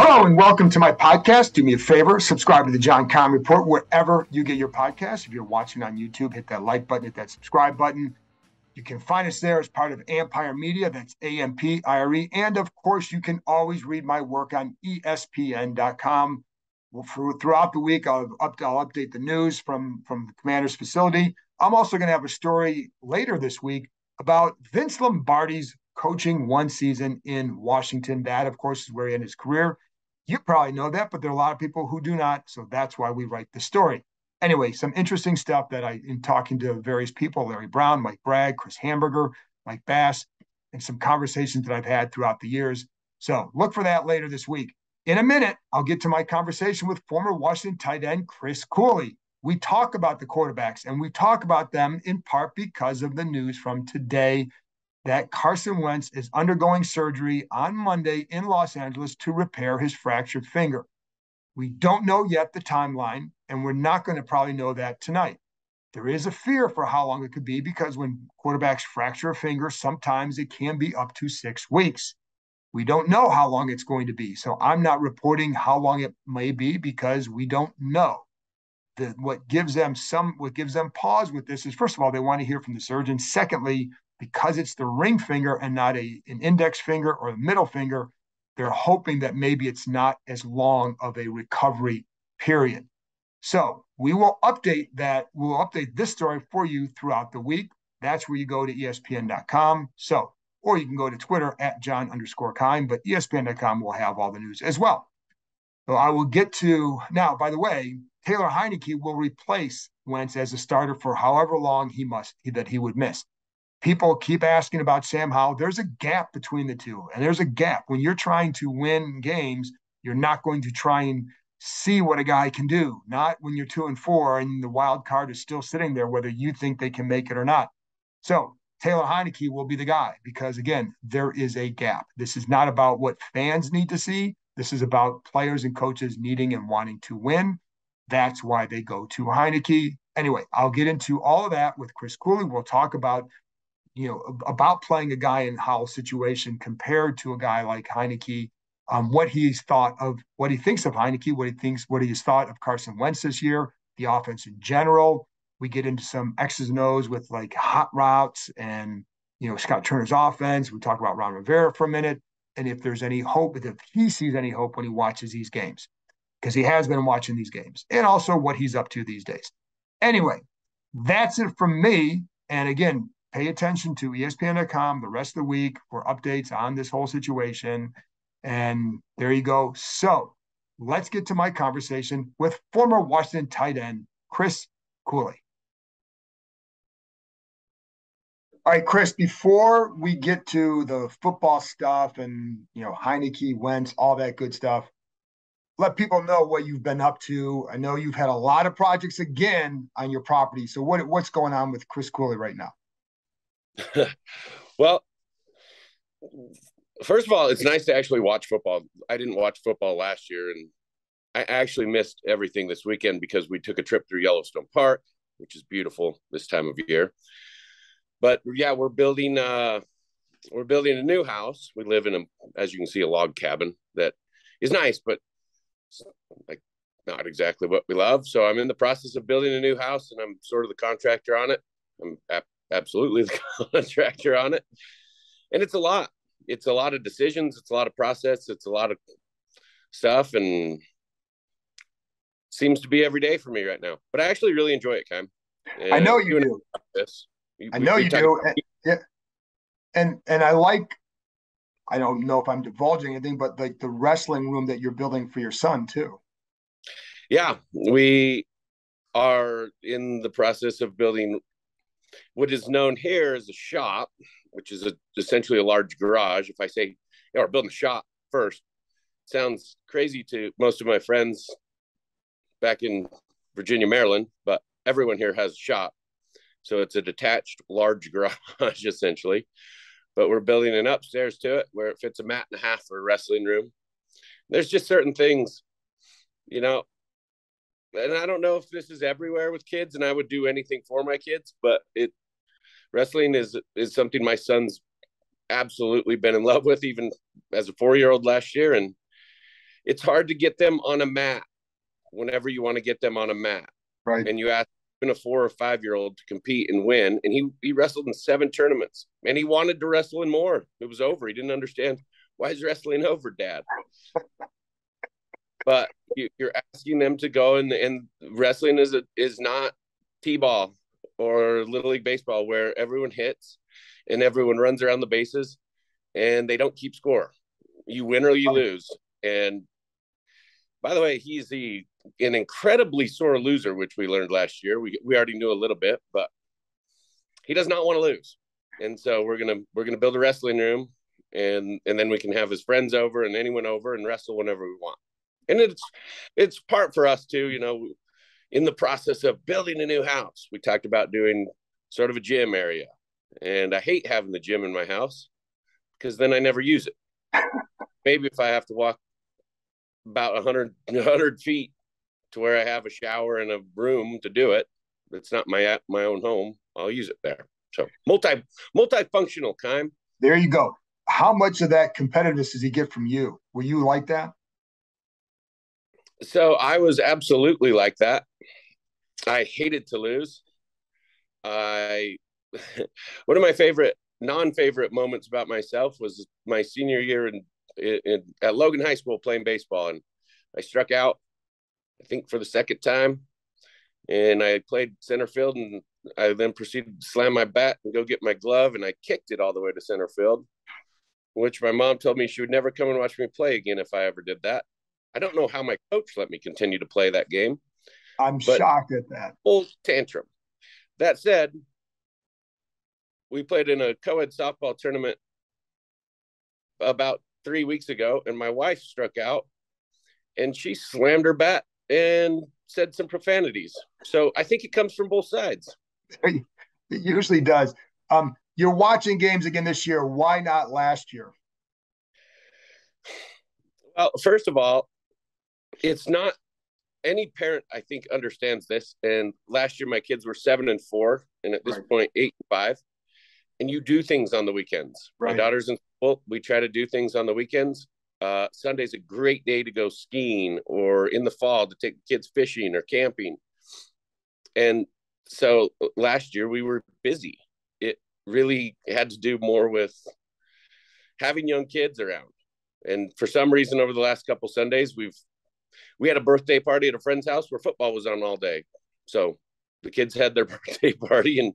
Hello and welcome to my podcast. Do me a favor, subscribe to the John Keim Report wherever you get your podcast. If you're watching on YouTube, hit that like button, hit that subscribe button. You can find us there as part of Ampire Media. That's A M P I R E. And of course, you can always read my work on ESPN.com. Well, for, throughout the week, I'll, up, I'll update the news from, from the commander's facility. I'm also going to have a story later this week about Vince Lombardi's coaching one season in Washington. That, of course, is where he ended his career. You probably know that, but there are a lot of people who do not. So that's why we write the story. Anyway, some interesting stuff that I, in talking to various people, Larry Brown, Mike Bragg, Chris Hanburger, Mike Bass, and some conversations that I've had throughout the years. So look for that later this week. In a minute, I'll get to my conversation with former Washington tight end Chris Cooley. We talk about the quarterbacks and we talk about them in part because of the news from today that Carson Wentz is undergoing surgery on Monday in Los Angeles to repair his fractured finger. We don't know yet the timeline, and we're not going to probably know that tonight. There is a fear for how long it could be because when quarterbacks fracture a finger, sometimes it can be up to six weeks. We don't know how long it's going to be. So I'm not reporting how long it may be because we don't know. The, what gives them some what gives them pause with this is first of all they want to hear from the surgeon secondly because it's the ring finger and not a an index finger or a middle finger, they're hoping that maybe it's not as long of a recovery period. So we will update that. We'll update this story for you throughout the week. That's where you go to ESPN.com. So, or you can go to Twitter at John underscore Keim, but ESPN.com will have all the news as well. So I will get to now, by the way, Taylor Heinicke will replace Wentz as a starter for however long he must that he would miss people keep asking about Sam Howell. There's a gap between the two, and there's a gap. When you're trying to win games, you're not going to try and see what a guy can do, not when you're two and four and the wild card is still sitting there, whether you think they can make it or not. So Taylor Heinicke will be the guy because, again, there is a gap. This is not about what fans need to see. This is about players and coaches needing and wanting to win. That's why they go to Heinicke. Anyway, I'll get into all of that with Chris Cooley. We'll talk about you know, about playing a guy in Howell's situation compared to a guy like Heinicke, um, what he's thought of, what he thinks of Heinicke, what he thinks, what he's thought of Carson Wentz this year, the offense in general. We get into some X's and O's with like hot routes and, you know, Scott Turner's offense. We talk about Ron Rivera for a minute. And if there's any hope, if he sees any hope when he watches these games, because he has been watching these games, and also what he's up to these days. Anyway, that's it from me. And again, pay attention to ESPN.com the rest of the week for updates on this whole situation. And there you go. So let's get to my conversation with former Washington tight end Chris Cooley. All right, Chris, before we get to the football stuff and, you know, Heinicke, Wentz, all that good stuff, let people know what you've been up to. I know you've had a lot of projects again on your property. So what, what's going on with Chris Cooley right now? well, first of all, it's nice to actually watch football. I didn't watch football last year, and I actually missed everything this weekend because we took a trip through Yellowstone Park, which is beautiful this time of year. But yeah, we're building uh we're building a new house. We live in a as you can see a log cabin that is nice, but like not exactly what we love. So I'm in the process of building a new house and I'm sort of the contractor on it. I'm absolutely the contractor on it. And it's a lot. It's a lot of decisions. It's a lot of process. It's a lot of stuff, and seems to be every day for me right now. But I actually really enjoy it, Keim. I know you do. This. We, I know you do. And, yeah. And and I like. I don't know if I'm divulging anything, but like the wrestling room that you're building for your son too. Yeah, we are in the process of building what is known here is a shop, which is a, essentially a large garage. If I say, you know, we're building a shop first, sounds crazy to most of my friends back in Virginia, Maryland, but everyone here has a shop. So it's a detached large garage essentially. But we're building an upstairs to it where it fits a mat and a half for a wrestling room. There's just certain things, you know, and I don't know if this is everywhere with kids, and I would do anything for my kids, but it wrestling is is something my son's absolutely been in love with, even as a four year old last year, and it's hard to get them on a mat whenever you want to get them on a mat. Right. And you ask even a four or five year old to compete and win. And he he wrestled in seven tournaments and he wanted to wrestle in more. It was over. He didn't understand why is wrestling over, Dad. But you, are asking them to go and and wrestling is a, is not t-ball or little league baseball where everyone hits and everyone runs around the bases and they don't keep score. You win or you lose. And by the way, he's the an incredibly sore loser, which we learned last year. We we already knew a little bit, but he does not want to lose. And so we're gonna we're gonna build a wrestling room, and and then we can have his friends over and anyone over and wrestle whenever we want. And it's it's part for us too. You know, in the process of building a new house, we talked about doing sort of a gym area, and I hate having the gym in my house because then I never use it. Maybe if I have to walk about 100, 100 feet to where I have a shower and a room to do it. It's not my my own home. I'll use it there. So multi multifunctional, Keim. There you go. How much of that competitiveness does he get from you? Were you like that? So I was absolutely like that. I hated to lose. I one of my favorite non-favorite moments about myself was my senior year in, in, at Logan High School playing baseball, and I struck out. I think for the second time, and I played center field, and I then proceeded to slam my bat and go get my glove, and I kicked it all the way to center field, which my mom told me she would never come and watch me play again if I ever did that. I don't know how my coach let me continue to play that game. I'm shocked at that. Full tantrum. That said, we played in a co-ed softball tournament about three weeks ago, and my wife struck out, and she slammed her bat and said some profanities. So I think it comes from both sides. it usually does. Um, you're watching games again this year. Why not last year? Well, first of all, it's not any parent I think understands this. And last year my kids were seven and four, and at this right. point eight and five and you do things on the weekends. Right. My daughter's in school. We try to do things on the weekends. Uh, Sunday's a great day to go skiing or in the fall to take kids fishing or camping. And so last year we were busy. It really had to do more with having young kids around. And for some reason, over the last couple Sundays, we've we had a birthday party at a friend's house where football was on all day. So the kids had their birthday party and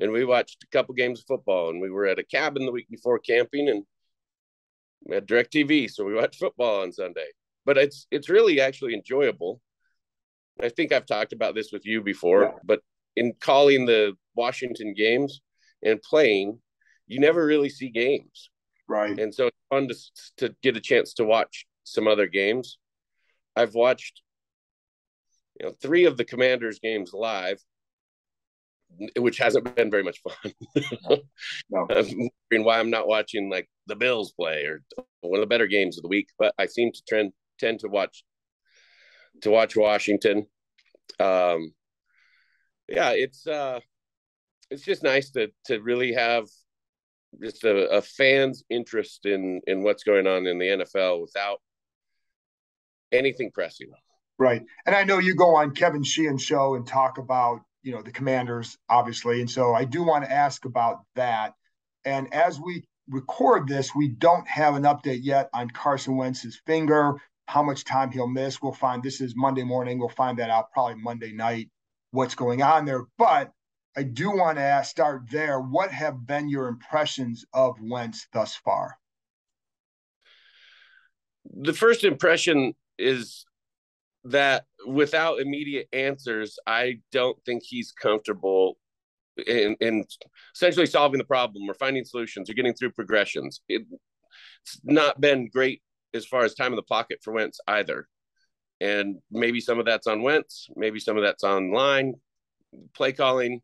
and we watched a couple games of football and we were at a cabin the week before camping and we had direct tv so we watched football on sunday. But it's it's really actually enjoyable. I think i've talked about this with you before yeah. but in calling the washington games and playing you never really see games. Right. And so it's fun to, to get a chance to watch some other games i've watched you know three of the commanders games live which hasn't been very much fun. no. I'm why I'm not watching like the Bills play or one of the better games of the week, but I seem to trend tend to watch to watch Washington. Um, yeah, it's uh, it's just nice to to really have just a, a fan's interest in in what's going on in the NFL without anything pressing. Right, and I know you go on Kevin Sheehan show and talk about you know the commanders obviously. And so i do want to ask about that. And as we record this we don't have an update yet on carson wentz's finger how much time he'll miss. We'll find this is monday morning. We'll find that out probably monday night what's going on there. But i do want to ask, start there. What have been your impressions of wentz thus far? The first impression is that without immediate answers, I don't think he's comfortable in, in essentially solving the problem or finding solutions or getting through progressions. It, it's not been great as far as time in the pocket for Wentz either. And maybe some of that's on Wentz, maybe some of that's on line, play calling.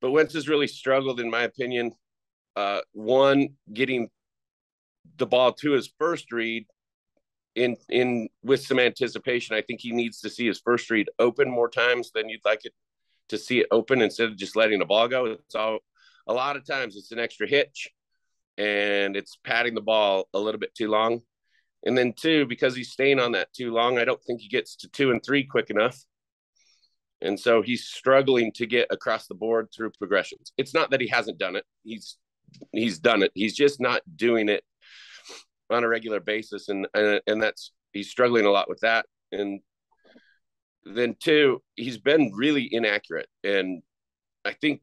But Wentz has really struggled, in my opinion. Uh, one, getting the ball to his first read in in with some anticipation. I think he needs to see his first read open more times than you'd like it to see it open instead of just letting the ball go. It's all a lot of times it's an extra hitch and it's patting the ball a little bit too long. And then two, because he's staying on that too long, I don't think he gets to two and three quick enough. And so he's struggling to get across the board through progressions. It's not that he hasn't done it. He's he's done it. He's just not doing it on a regular basis and and, and that's he's struggling a lot with that. And then two, he's been really inaccurate. And I think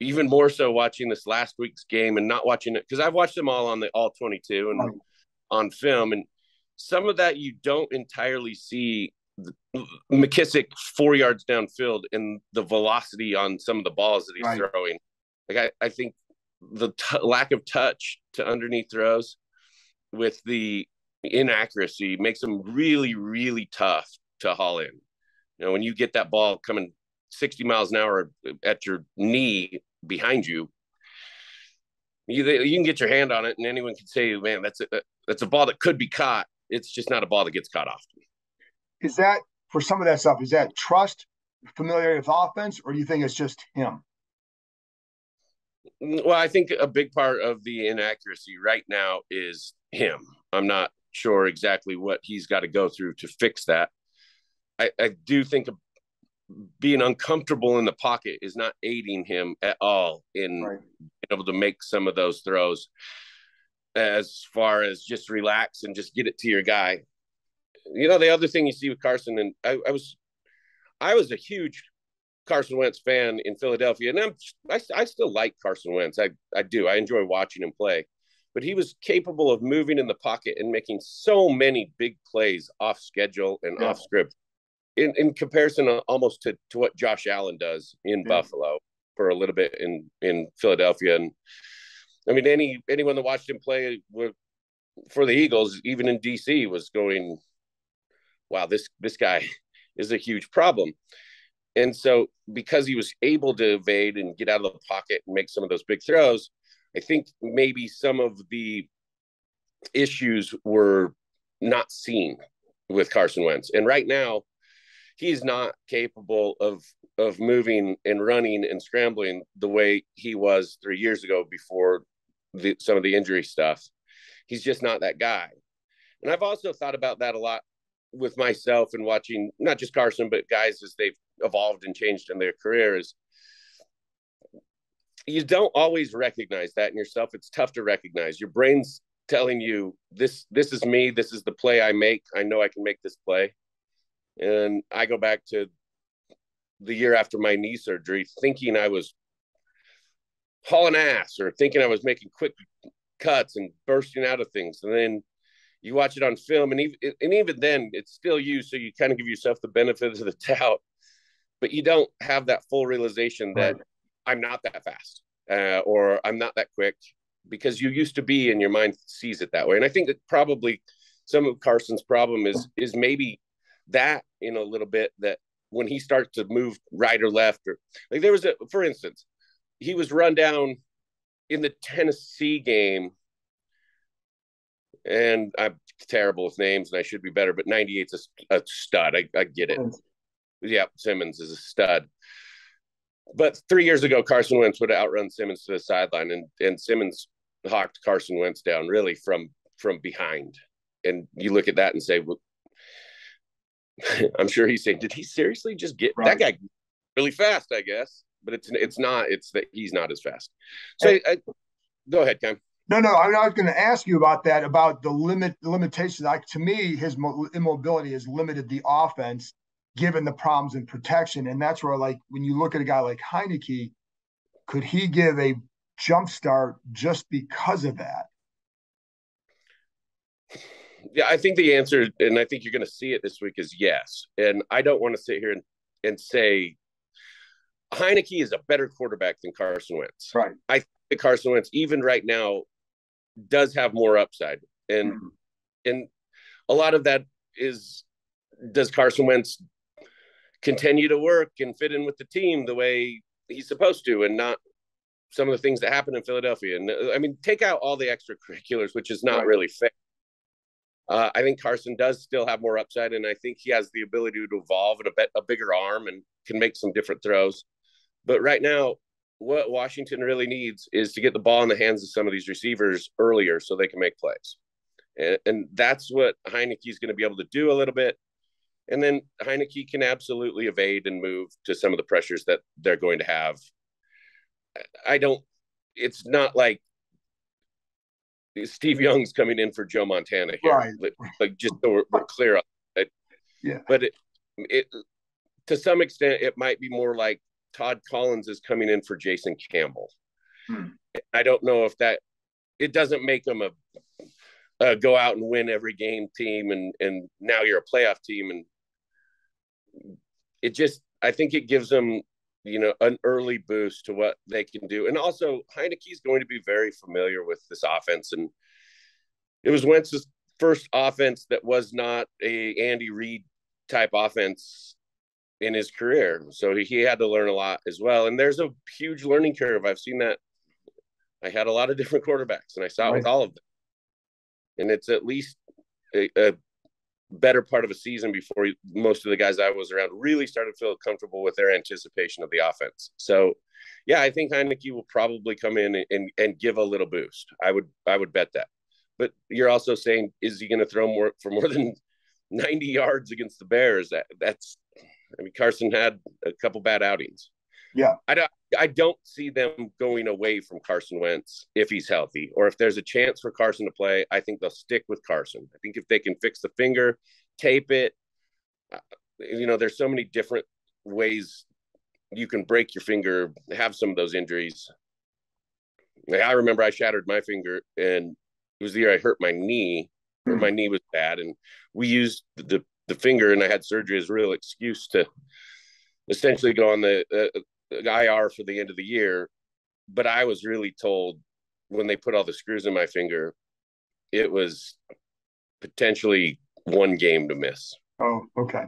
even more so watching this last week's game and not watching it because I've watched them all on the all 22 and oh. on film and some of that you don't entirely see McKissic four yards downfield and the velocity on some of the balls that he's right. throwing. Like I, I think the t- lack of touch to underneath throws with the inaccuracy makes them really, really tough to haul in. You know, when you get that ball coming 60 miles an hour at your knee behind you, you, you can get your hand on it and anyone can say, man, that's a, that's a ball that could be caught. It's just not a ball that gets caught often. Is that for some of that stuff? Is that trust, familiarity with offense, or do you think it's just him? Well, I think a big part of the inaccuracy right now is him. I'm not sure exactly what he's got to go through to fix that. I, I do think being uncomfortable in the pocket is not aiding him at all in right. being able to make some of those throws as far as just relax and just get it to your guy. You know, the other thing you see with Carson, and I, I was, I was a huge Carson Wentz fan in Philadelphia, and I'm, I, I still like Carson Wentz. I, I do. I enjoy watching him play, but he was capable of moving in the pocket and making so many big plays off schedule and yeah. off script in, in comparison almost to, to what Josh Allen does in yeah. Buffalo for a little bit in, in Philadelphia. And I mean, any, anyone that watched him play for the Eagles, even in DC was going, wow, this, this guy is a huge problem. And so because he was able to evade and get out of the pocket and make some of those big throws, I think maybe some of the issues were not seen with Carson Wentz. And right now, he's not capable of of moving and running and scrambling the way he was three years ago before the, some of the injury stuff. He's just not that guy. And I've also thought about that a lot with myself and watching not just Carson, but guys as they've evolved and changed in their careers. You don't always recognize that in yourself. It's tough to recognize. Your brain's telling you this this is me, this is the play I make. I know I can make this play. And I go back to the year after my knee surgery, thinking I was hauling ass or thinking I was making quick cuts and bursting out of things. And then you watch it on film, and even, and even then, it's still you. So you kind of give yourself the benefit of the doubt, but you don't have that full realization that right. I'm not that fast uh, or I'm not that quick because you used to be, and your mind sees it that way. And I think that probably some of Carson's problem is is maybe that in a little bit that when he starts to move right or left or like there was a for instance he was run down in the tennessee game and i'm terrible with names and i should be better but 98's a, a stud. I, I get it. Yeah simmons is a stud but three years ago carson wentz would have outrun simmons to the sideline and and simmons hawked carson wentz down really from from behind and you look at that and say well, I'm sure he's saying, did he seriously just get right. that guy really fast? I guess, but it's it's not. It's that he's not as fast. So I, I, go ahead, Cam. No, no, I was going to ask you about that, about the limit limitations. Like to me, his immobility has limited the offense, given the problems in protection, and that's where, like, when you look at a guy like Heinicke, could he give a jump start just because of that? yeah, I think the answer, and I think you're going to see it this week, is yes. And I don't want to sit here and, and say Heinicke is a better quarterback than Carson Wentz. Right. I think Carson Wentz, even right now, does have more upside, and mm-hmm. and a lot of that is does Carson Wentz continue to work and fit in with the team the way he's supposed to, and not some of the things that happen in Philadelphia. And I mean, take out all the extracurriculars, which is not right. really fair. Uh, I think Carson does still have more upside, and I think he has the ability to evolve and a, bit, a bigger arm and can make some different throws. But right now, what Washington really needs is to get the ball in the hands of some of these receivers earlier so they can make plays. and, and that's what Heinicke's going to be able to do a little bit. And then Heinicke can absolutely evade and move to some of the pressures that they're going to have. I don't. It's not like Steve Young's coming in for Joe Montana here. Right. Like, like just so we're, we're clear on it. Yeah. But it, it, to some extent, it might be more like Todd Collins is coming in for Jason Campbell. Hmm. I don't know if that, it doesn't make them a, a go out and win every game team and, and now you're a playoff team. And it just, I think it gives them you know, an early boost to what they can do. And also, Heinicke is going to be very familiar with this offense. And it was Wentz's first offense that was not a Andy Reid type offense in his career. So he had to learn a lot as well. And there's a huge learning curve. I've seen that. I had a lot of different quarterbacks and I saw it with all of them. And it's at least a, a better part of a season before most of the guys I was around really started to feel comfortable with their anticipation of the offense. So, yeah, I think Heinicke will probably come in and, and give a little boost. I would I would bet that. But you're also saying, is he going to throw more for more than 90 yards against the Bears? That that's I mean, Carson had a couple bad outings. Yeah, I don't. I don't see them going away from Carson Wentz if he's healthy, or if there's a chance for Carson to play. I think they'll stick with Carson. I think if they can fix the finger, tape it, uh, you know, there's so many different ways you can break your finger, have some of those injuries. Like I remember I shattered my finger, and it was the year I hurt my knee, or my knee was bad, and we used the the finger, and I had surgery as a real excuse to essentially go on the uh, IR for the end of the year. But I was really told when they put all the screws in my finger, it was potentially one game to miss. Oh, okay.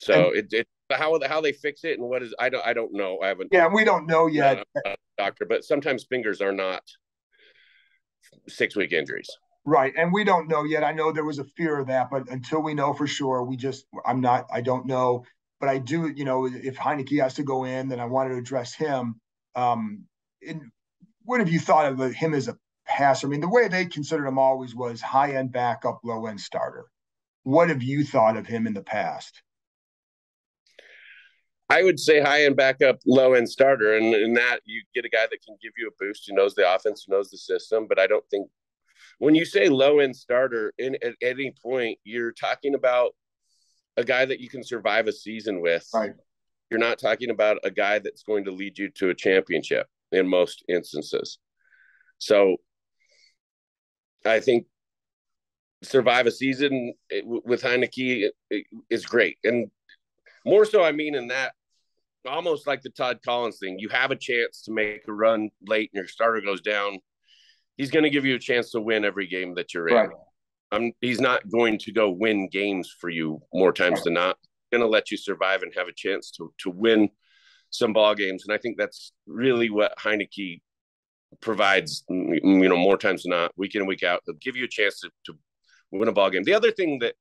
So and, it, it how how they fix it and what is I don't I don't know. I haven't. Yeah, we don't know yet, doctor. But sometimes fingers are not six week injuries. Right, and we don't know yet. I know there was a fear of that, but until we know for sure, we just I'm not. I don't know but I do, you know, if Heinicke has to go in, then I wanted to address him. Um, in, what have you thought of him as a passer? I mean, the way they considered him always was high end backup, low end starter. What have you thought of him in the past? I would say high end backup, low end starter, and in that you get a guy that can give you a boost, who knows the offense, who knows the system. But I don't think when you say low end starter, in at any point you're talking about a guy that you can survive a season with. Right. You're not talking about a guy that's going to lead you to a championship in most instances. So I think survive a season eh, with Heinicke eh, eh, is great. And more so, I mean, in that almost like the Todd Collins thing, you have a chance to make a run late and your starter goes down. He's going to give you a chance to win every game that you're in. I'm, he's not going to go win games for you more times than not. Going to let you survive and have a chance to to win some ball games, and I think that's really what Heinicke provides. You know, more times than not, week in and week out, he'll give you a chance to, to win a ball game. The other thing that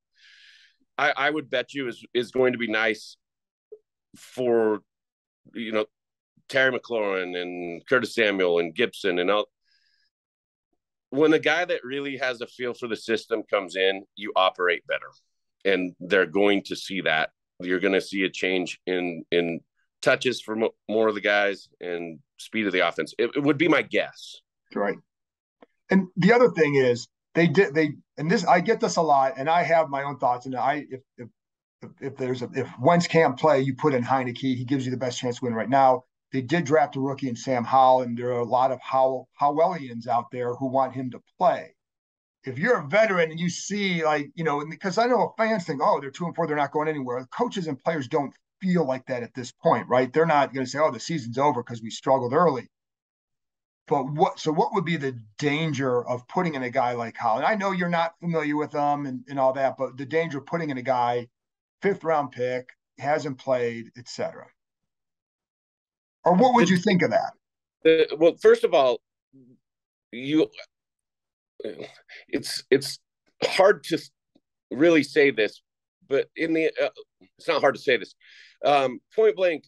I, I would bet you is is going to be nice for you know Terry McLaurin and Curtis Samuel and Gibson and all when a guy that really has a feel for the system comes in, you operate better, and they're going to see that. You're going to see a change in in touches for more of the guys and speed of the offense. It, it would be my guess. Right. And the other thing is they did they and this I get this a lot, and I have my own thoughts. And I if if if there's a if Wentz can't play, you put in Heinicke. He gives you the best chance to win right now. They did draft a rookie in Sam Howell, and there are a lot of Howell, Howellians out there who want him to play. If you're a veteran and you see, like, you know, because I know fans think, oh, they're two and four, they're not going anywhere. Coaches and players don't feel like that at this point, right? They're not going to say, oh, the season's over because we struggled early. But what, so what would be the danger of putting in a guy like Howell? I know you're not familiar with them and, and all that, but the danger of putting in a guy, fifth round pick, hasn't played, etc. Or what would you think of that? Uh, well, first of all, you it's it's hard to really say this, but in the uh, it's not hard to say this. Um, point blank,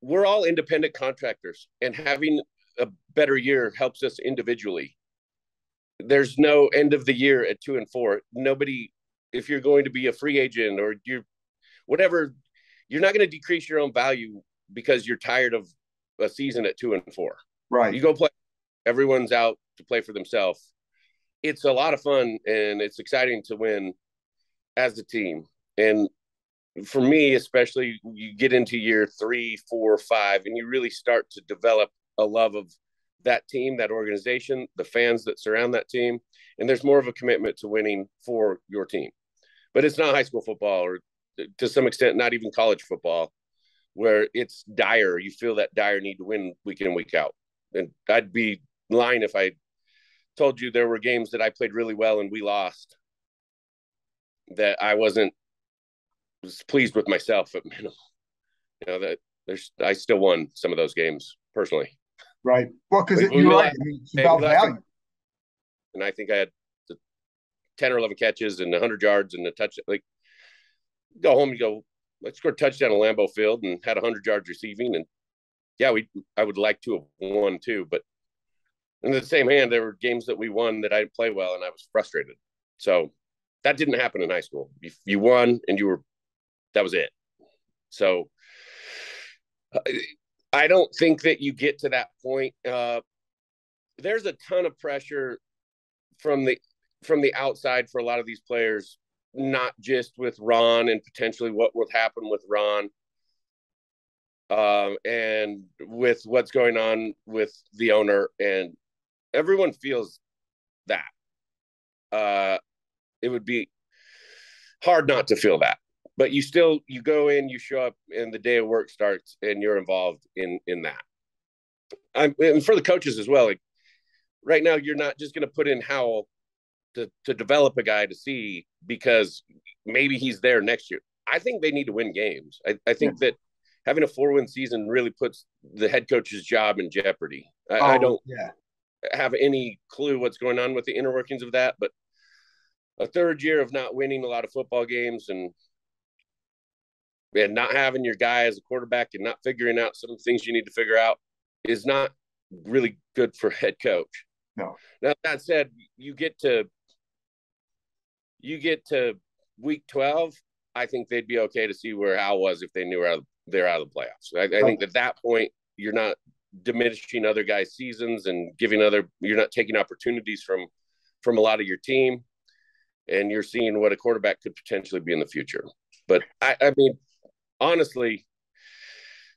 we're all independent contractors, and having a better year helps us individually. there's no end of the year at two and four. Nobody, if you're going to be a free agent or you're whatever, you're not going to decrease your own value because you're tired of a season at two and four. Right. You go play. Everyone's out to play for themselves. It's a lot of fun and it's exciting to win as a team. And for me, especially, you get into year three, four, five, and you really start to develop a love of that team, that organization, the fans that surround that team, and there's more of a commitment to winning for your team. But it's not high school football, or to some extent, not even college football, where it's dire. You feel that dire need to win week in and week out. And I'd be lying if I told you there were games that I played really well and we lost that I wasn't was pleased with myself at minimum. You know that there's I still won some of those games personally. Right. Well, because you're right. I mean, it's about value. And I think I had ten or eleven catches and hundred yards and a touch. Like go home and go, let's score a touchdown at Lambeau Field and had hundred yards receiving. And yeah, we I would like to have won too, but in the same hand, there were games that we won that I didn't play well and I was frustrated. So that didn't happen in high school. You, you won and you were that was it. So I don't think that you get to that point. Uh, there's a ton of pressure from the from the outside for a lot of these players, not just with Ron and potentially what will happen with Ron, um, and with what's going on with the owner, and everyone feels that. Uh, it would be hard not to feel that but you still you go in you show up and the day of work starts and you're involved in in that I'm, and for the coaches as well like right now you're not just going to put in howell to, to develop a guy to see because maybe he's there next year i think they need to win games i, I think yeah. that having a four win season really puts the head coach's job in jeopardy I, oh, I don't yeah. have any clue what's going on with the inner workings of that but a third year of not winning a lot of football games and and not having your guy as a quarterback and not figuring out some things you need to figure out is not really good for head coach. No. Now that said, you get to you get to week twelve. I think they'd be okay to see where Al was if they knew out they're out of the playoffs. I, I think at that point you're not diminishing other guys' seasons and giving other you're not taking opportunities from from a lot of your team, and you're seeing what a quarterback could potentially be in the future. But I, I mean, honestly,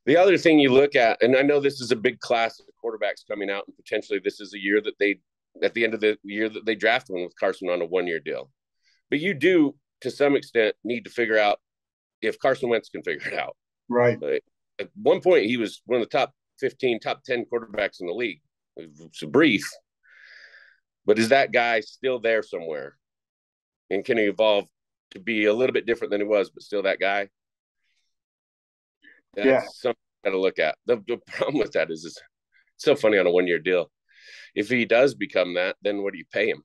the other thing you look at, and I know this is a big class of quarterbacks coming out, and potentially this is a year that they, at the end of the year that they draft one with Carson on a one year deal. But you do, to some extent, need to figure out if Carson Wentz can figure it out. Right. At one point, he was one of the top 15, top 10 quarterbacks in the league. It's brief, but is that guy still there somewhere? And can he evolve to be a little bit different than he was, but still that guy? That's yeah. something got to look at. The, the problem with that is it's so funny on a one year deal. If he does become that, then what do you pay him?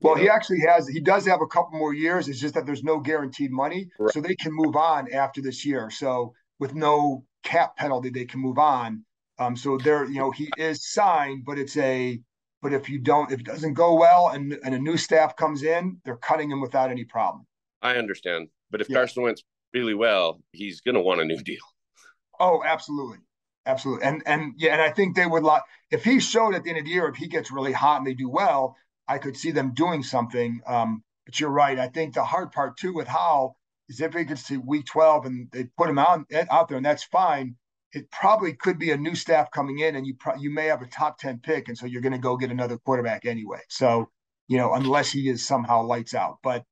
Well, he actually has. He does have a couple more years. It's just that there's no guaranteed money, right. so they can move on after this year. So with no cap penalty, they can move on. Um, so there, you know, he is signed, but it's a. But if you don't, if it doesn't go well, and and a new staff comes in, they're cutting him without any problem. I understand, but if yeah. Carson went really well, he's going to want a new deal. Oh, absolutely. Absolutely. And and yeah, and I think they would like if he showed at the end of the year, if he gets really hot and they do well, I could see them doing something. Um, but you're right. I think the hard part too with Howell is if he gets to week 12 and they put him out out there, and that's fine. It probably could be a new staff coming in, and you pro- you may have a top 10 pick, and so you're going to go get another quarterback anyway. So you know, unless he is somehow lights out. But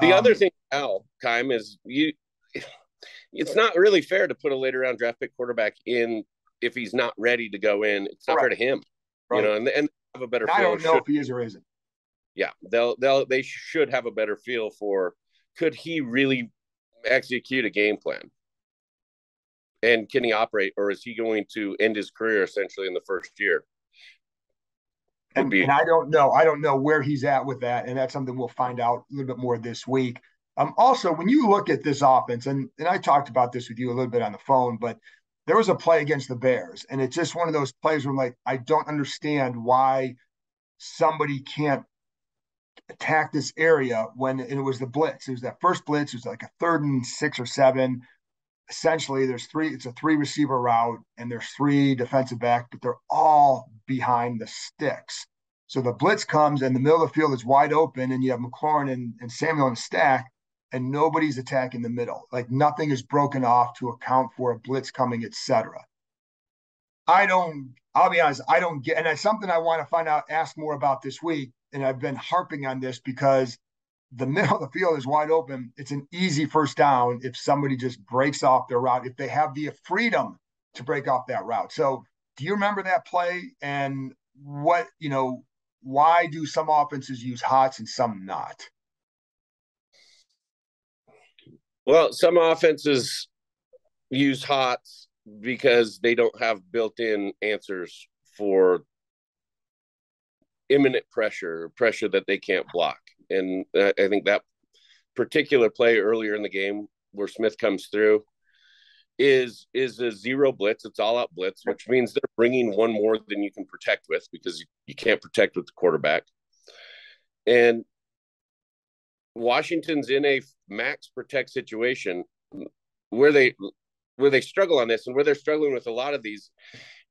the um, other thing, Al Keim, is you it's not really fair to put a later round draft pick quarterback in if he's not ready to go in. It's not right. fair to him, right. you know, and, and have a better. I don't know should, if he is or isn't. Yeah, they'll they'll they should have a better feel for could he really execute a game plan, and can he operate, or is he going to end his career essentially in the first year? And, be, and I don't know. I don't know where he's at with that, and that's something we'll find out a little bit more this week. Um, also, when you look at this offense, and, and I talked about this with you a little bit on the phone, but there was a play against the Bears, and it's just one of those plays where I'm like, I don't understand why somebody can't attack this area when it was the blitz. It was that first blitz. It was like a third and six or seven. Essentially, there's three. It's a three receiver route, and there's three defensive back, but they're all behind the sticks. So the blitz comes, and the middle of the field is wide open, and you have McLaurin and, and Samuel in stack, and nobody's attacking the middle. Like nothing is broken off to account for a blitz coming, etc. I don't. I'll be honest. I don't get, and that's something I want to find out, ask more about this week and I've been harping on this because the middle of the field is wide open. It's an easy first down if somebody just breaks off their route, if they have the freedom to break off that route. So, do you remember that play and what, you know, why do some offenses use hots and some not? Well, some offenses use hots because they don't have built in answers for imminent pressure, pressure that they can't block. And I think that particular play earlier in the game where Smith comes through is is a zero blitz. It's all out blitz, which means they're bringing one more than you can protect with because you, you can't protect with the quarterback. And Washington's in a max protect situation where they where they struggle on this and where they're struggling with a lot of these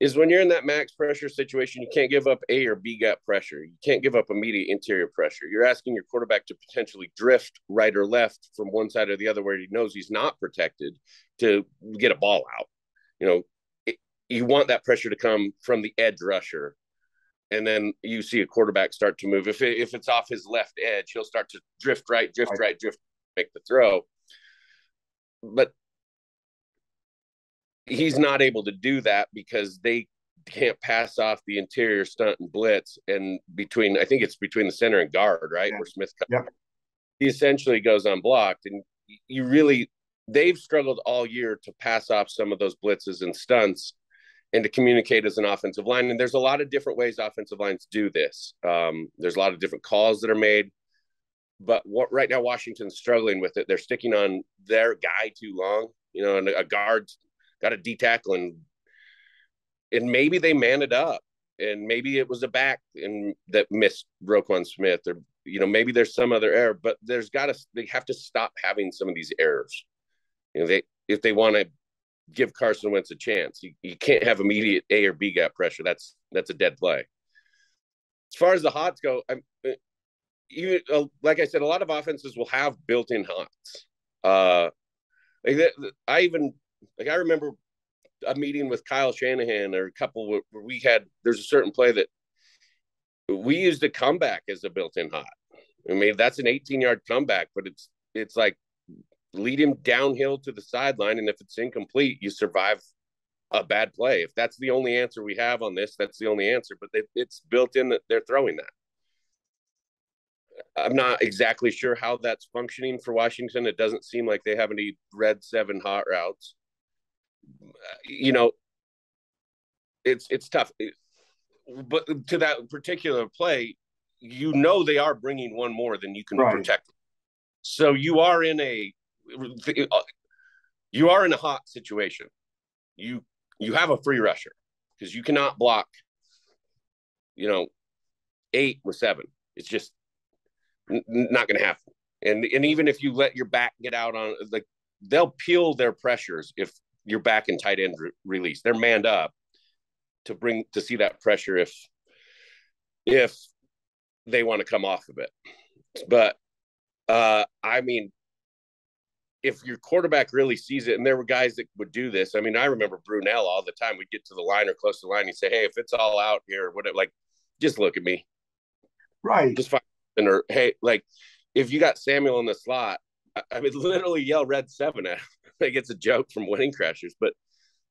is when you're in that max pressure situation, you can't give up A or B gap pressure. You can't give up immediate interior pressure. You're asking your quarterback to potentially drift right or left from one side or the other where he knows he's not protected to get a ball out. You know, it, you want that pressure to come from the edge rusher. And then you see a quarterback start to move. If, it, if it's off his left edge, he'll start to drift right, drift right, right drift, make the throw. But he's not able to do that because they can't pass off the interior stunt and blitz and between I think it's between the center and guard, right? Yeah. Where Smith comes. Yep. He essentially goes unblocked. And you really they've struggled all year to pass off some of those blitzes and stunts and to communicate as an offensive line. And there's a lot of different ways offensive lines do this. Um, there's a lot of different calls that are made. But what right now Washington's struggling with it. They're sticking on their guy too long. You know, and a guard got a D tackle and and maybe they man it up and maybe it was a back and that missed Roquan Smith or you know maybe there's some other error but there's got to they have to stop having some of these errors. You know they if they want to give Carson Wentz a chance you, you can't have immediate A or B gap pressure. That's that's a dead play. As far as the hots go I'm you uh, like I said a lot of offenses will have built-in hots. Uh I even like I remember a meeting with Kyle Shanahan or a couple where we had there's a certain play that we used a comeback as a built-in hot. I mean that's an 18-yard comeback, but it's it's like lead him downhill to the sideline, and if it's incomplete, you survive a bad play. If that's the only answer we have on this, that's the only answer. But it's built in that they're throwing that. I'm not exactly sure how that's functioning for Washington. It doesn't seem like they have any red seven hot routes you know, it's it's tough. But to that particular play, you know they are bringing one more than you can right. protect. So you are in a you are in a hot situation. You you have a free rusher because you cannot block. You know, eight with seven. It's just n- not going to happen. And and even if you let your back get out on like they'll peel their pressures if your back and tight end re- release. They're manned up to bring to see that pressure if if they want to come off of it. But uh I mean if your quarterback really sees it, and there were guys that would do this. I mean, I remember Brunell all the time. We'd get to the line or close to the line. He'd say, Hey, if it's all out here, whatever, like, just look at me. Right. Just fine. Or, hey, like, if you got Samuel in the slot, I, I would literally yell red seven at him like it's a joke from Wedding Crashers, but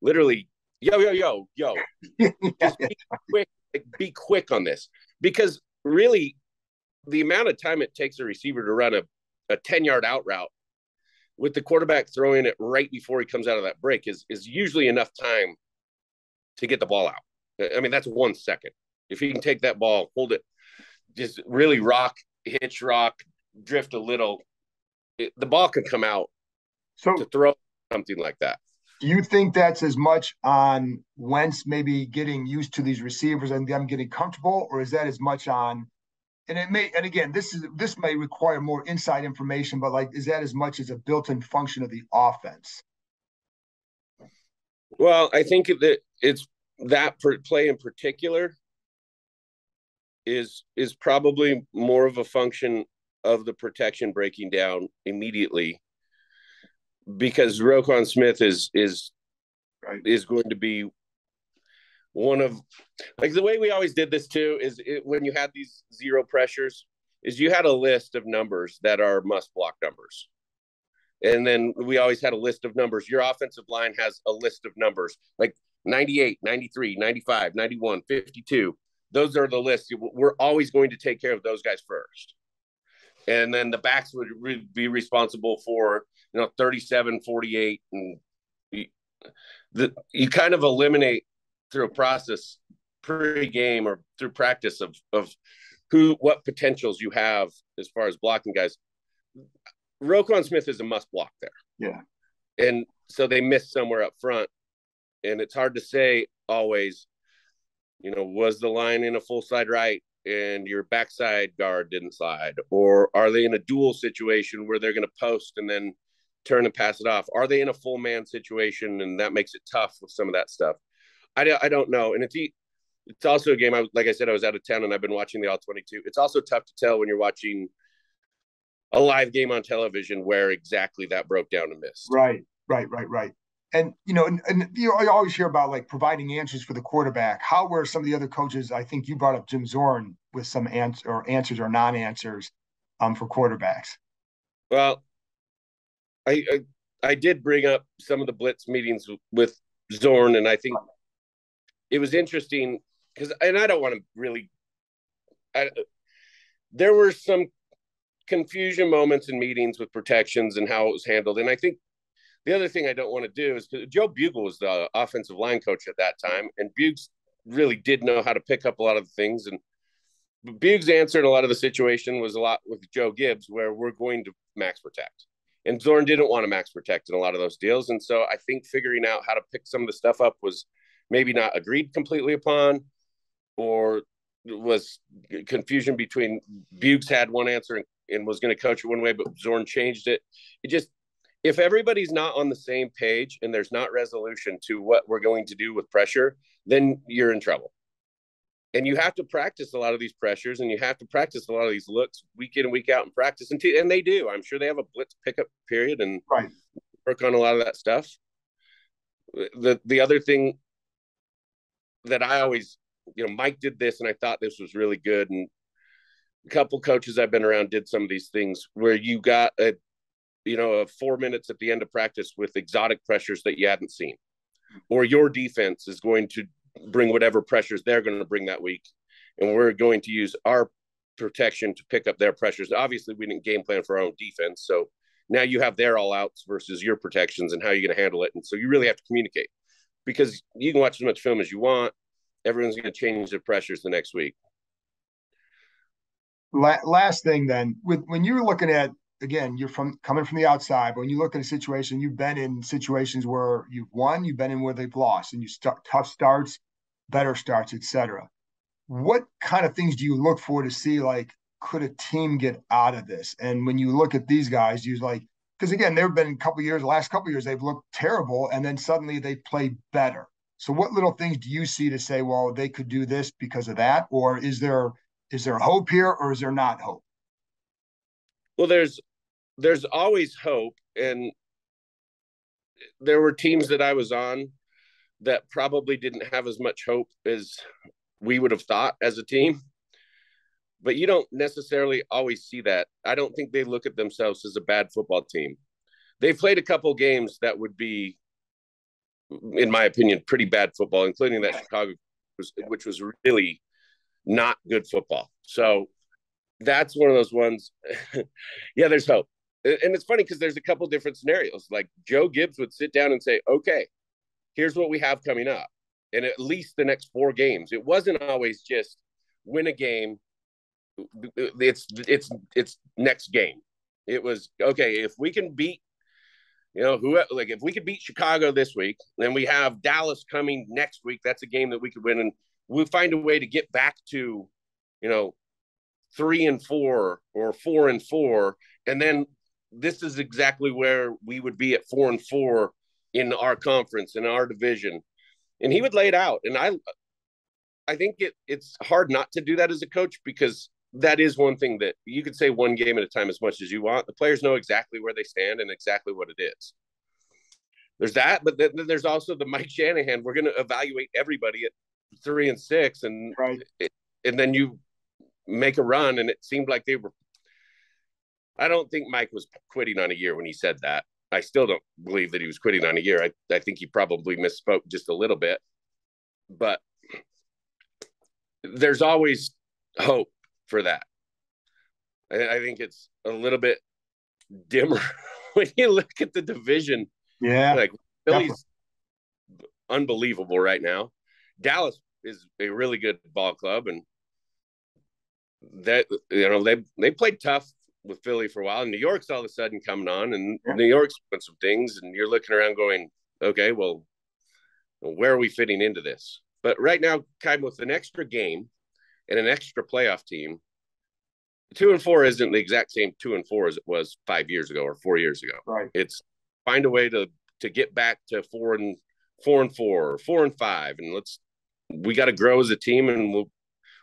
literally, yo, yo, yo, yo, just be quick, like, be quick on this because really, the amount of time it takes a receiver to run a, a 10 yard out route with the quarterback throwing it right before he comes out of that break is is usually enough time to get the ball out. I mean, that's one second. If he can take that ball, hold it, just really rock, hitch rock, drift a little, it, the ball can come out so to throw something like that. Do you think that's as much on Wentz maybe getting used to these receivers and them getting comfortable, or is that as much on and it may and again this is this may require more inside information but like is that as much as a built-in function of the offense well i think that it's that play in particular is is probably more of a function of the protection breaking down immediately because Roquan Smith is is right. is going to be one of like the way we always did this too is it, when you had these zero pressures is you had a list of numbers that are must block numbers. And then we always had a list of numbers. Your offensive line has a list of numbers like 98 93 95 91 52 those are the lists. We're always going to take care of those guys first and then the backs would re- be responsible for you know 37 48 and you, the, you kind of eliminate through a process pre-game or through practice of of who what potentials you have as far as blocking guys. Roquan Smith is a must block there. Yeah. And so they missed somewhere up front. And it's hard to say always, you know, was the line in a full side right and your backside guard didn't slide? Or are they in a dual situation where they're going to post and then turn and pass it off? Are they in a full man situation and that makes it tough with some of that stuff? I, I don't know. And it's it's also a game. I like I said, I was out of town and I've been watching the all twenty two. It's also tough to tell when you're watching a live game on television where exactly that broke down and missed. Right, right, right, right. And you know, and, and you, know, always hear about like providing answers for the quarterback. How were some of the other coaches? I think you brought up Jim Zorn with some answer or answers or non-answers um, for quarterbacks. Well, I, I I did bring up some of the blitz meetings with Zorn, and I think it was interesting because, and I don't want to really, I, there were some confusion moments in meetings with protections and how it was handled. And I think the other thing I don't want to do is Joe Bugel was the offensive line coach at that time, and Buggs really did know how to pick up a lot of the things. And Buggs' answer in a lot of the situation was a lot with Joe Gibbs, where we're going to max protect. And Zorn didn't want to max protect in a lot of those deals. And so I think figuring out how to pick some of the stuff up was – maybe not agreed completely upon, or was confusion between Buggs had one answer and, and was going to coach it one way, but Zorn changed it. It just if everybody's not on the same page and there's not resolution to what we're going to do with pressure, then you're in trouble. And you have to practice a lot of these pressures and you have to practice a lot of these looks week in and week out and practice. And, t- and they do. I'm sure they have a blitz pickup period and right. work on a lot of that stuff. The the other thing that I always, you know, Mike did this and I thought this was really good. And a couple coaches I've been around did some of these things where you got a, you know, a four minutes at the end of practice with exotic pressures that you hadn't seen, or your defense is going to bring whatever pressures they're going to bring that week. And we're going to use our protection to pick up their pressures. Obviously, we didn't game plan for our own defense. So now you have their all outs versus your protections and how you're going to handle it. And so you really have to communicate because you can watch as much film as you want. Everyone's going to change their pressures the next week. Last thing, then, with when you're looking at again, you're from coming from the outside. But when you look at a situation, you've been in situations where you've won, you've been in where they've lost, and you start tough starts, better starts, etc. What kind of things do you look for to see like could a team get out of this? And when you look at these guys, you like because again, there have been a couple years, last couple years, they've looked terrible, and then suddenly they play better. So, what little things do you see to say, well, they could do this because of that, or is there is there hope here, or is there not hope? Well, there's there's always hope, and there were teams that I was on that probably didn't have as much hope as we would have thought as a team but you don't necessarily always see that. I don't think they look at themselves as a bad football team. They've played a couple games that would be, in my opinion, pretty bad football, including that Chicago, which was really not good football. So that's one of those ones. yeah, there's hope. And it's funny because there's a couple different scenarios. Like Joe Gibbs would sit down and say, okay, here's what we have coming up. And at least the next four games. It wasn't always just win a game, it's it's it's next game. It was okay if we can beat, you know, who like if we could beat Chicago this week, then we have Dallas coming next week. That's a game that we could win, and we'll find a way to get back to, you know, three and four or four and four, and then this is exactly where we would be at four and four in our conference in our division, and he would lay it out. And I, I think it it's hard not to do that as a coach because that is one thing that you could say one game at a time as much as you want. The players know exactly where they stand and exactly what it is. There's that, but then there's also the Mike Shanahan. We're going to evaluate everybody at three and six, and right. and then you make a run, and it seemed like they were. I don't think Mike was quitting on a year when he said that. I still don't believe that he was quitting on a year. I, I think he probably misspoke just a little bit, but there's always hope for that. I, I think it's a little bit dimmer when you look at the division. Yeah, like Philly's definitely. unbelievable right now. Dallas is a really good ball club, and that you know they they played tough with Philly for a while. And New York's all of a sudden coming on, and yeah. New York's doing some things, and you're looking around going, okay, well, where are we fitting into this? But right now, kind of with an extra game and an extra playoff team, two and four isn't the exact same two and four as it was five years ago or four years ago. Right. It's find a way to to get back to four and four and four or four and five, and let's we got to grow as a team, and we'll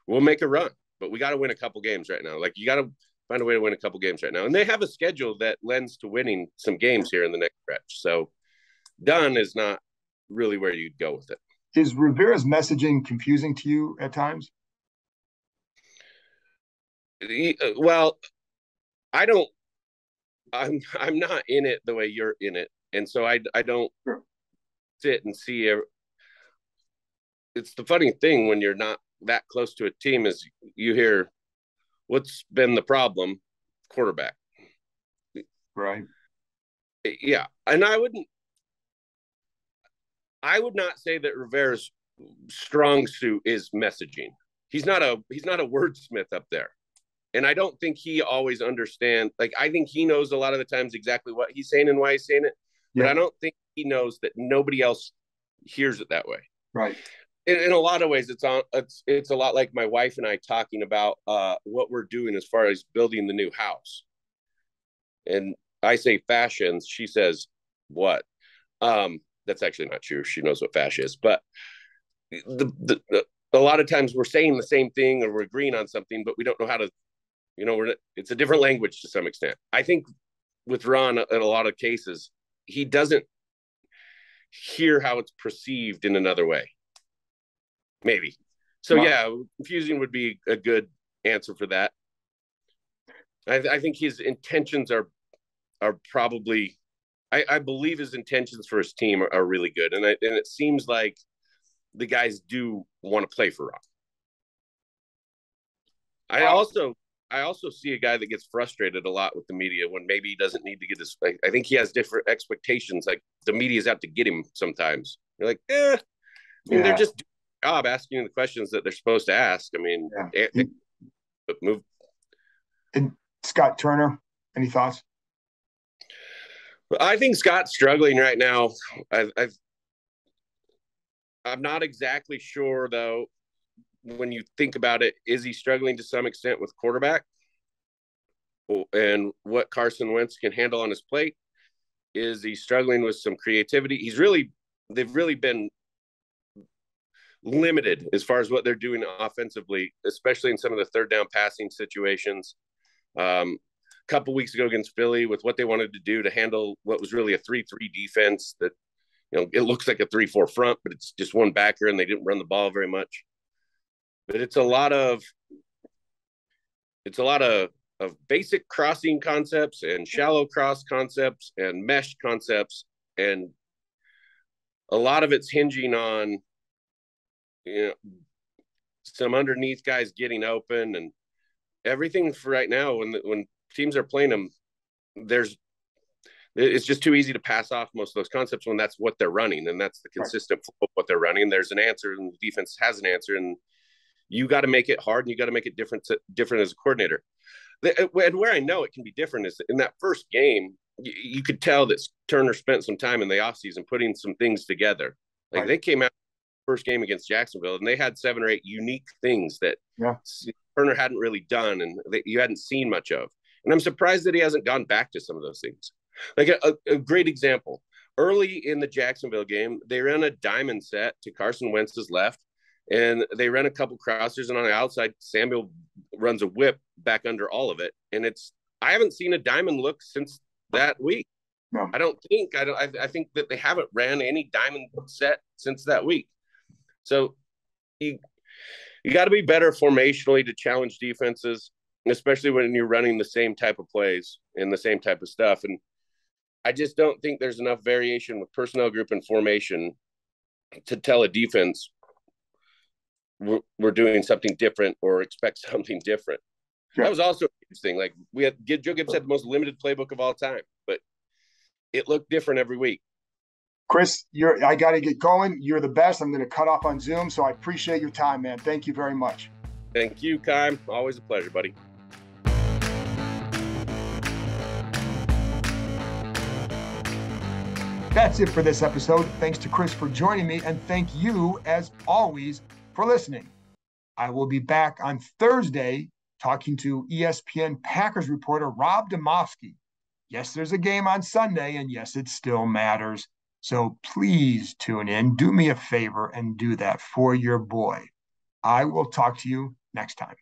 we'll make a run. But we got to win a couple games right now. Like you got to find a way to win a couple games right now, and they have a schedule that lends to winning some games here in the next stretch. So done is not really where you'd go with it. Is Rivera's messaging confusing to you at times? Uh, well, I don't. I'm I'm not in it the way you're in it, and so I I don't sure. sit and see. A, it's the funny thing when you're not that close to a team is you hear what's been the problem quarterback right eh, yeah and i wouldn't i would not say that rivera's strong suit is messaging he's not a he's not a wordsmith up there and I don't think he always understands. Like I think he knows a lot of the times exactly what he's saying and why he's saying it, but. I don't think he knows that nobody else hears it that way. Right. In, in, a lot of ways, it's on. It's it's a lot like my wife and I talking about uh, what we're doing as far as building the new house. And I say fashions. She says what? Um, that's actually not true. She knows what fashion is, but the, the, the a lot of times we're saying the same thing or we're agreeing on something, but we don't know how to you know, we're, it's a different language to some extent. I think with Ron, in a lot of cases, he doesn't hear how it's perceived in another way. Maybe. So wow. yeah, confusing would be a good answer for that. I, I think his intentions are are probably. I, I, believe his intentions for his team are, are really good, and I, and it seems like the guys do want to play for Ron. I also I also see a guy that gets frustrated a lot with the media when maybe he doesn't need to get his. I think he has different expectations. Like the media's out to get him sometimes. You're like, eh. I mean, yeah. they're just job asking the questions that they're supposed to ask. I mean, yeah. move. And Scott Turner, any thoughts? I think Scott's struggling right now. I, I've, I'm not exactly sure though when you think about it, is he struggling to some extent with quarterback and what Carson Wentz can handle on his plate? Is he struggling with some creativity? He's really, they've really been limited as far as what they're doing offensively, especially in some of the third down passing situations. Um, a couple weeks ago against Philly, with what they wanted to do to handle what was really a three-three defense that you know it looks like a three-four front, but it's just one backer, and they didn't run the ball very much but it's a lot of it's a lot of of basic crossing concepts and shallow cross concepts and mesh concepts and a lot of it's hinging on you know some underneath guys getting open and everything for right now when when teams are playing them there's it's just too easy to pass off most of those concepts when that's what they're running and that's the consistent right. of what they're running there's an answer and the defense has an answer and you got to make it hard and you got to make it different to, different as a coordinator uh, and where i know it can be different is in that first game you, you could tell that turner spent some time in the offseason putting some things together like right. they came out first game against jacksonville and they had seven or eight unique things that yeah. Turner hadn't really done and that you hadn't seen much of. And I'm surprised that he hasn't gone back to some of those things. Like a, a great example early in the Jacksonville game, they ran a diamond set to Carson Wentz's left, and they ran a couple crossers, and on the outside, Samuel runs a whip back under all of it. And it's I haven't seen a diamond look since that week. No. I don't think I don't. I, I think that they haven't ran any diamond set since that week. So you you got to be better formationally to challenge defenses, especially when you're running the same type of plays and the same type of stuff. And I just don't think there's enough variation with personnel group and formation to tell a defense we're, we're doing something different or expect something different. Sure. That was also interesting. Like we had Joe Gibbs had the most limited playbook of all time, but it looked different every week. Chris, you're I got to get going. You're the best. I'm going to cut off on Zoom, so I appreciate your time, man. Thank you very much. Thank you, Keim. Always a pleasure, buddy. That's it for this episode. Thanks to Chris for joining me, and thank you, as always, for listening. I will be back on Thursday talking to ESPN Packers reporter Rob Demovsky. Yes, there's a game on Sunday, and yes, it still matters. So please tune in. Do me a favor and do that for your boy. I will talk to you next time.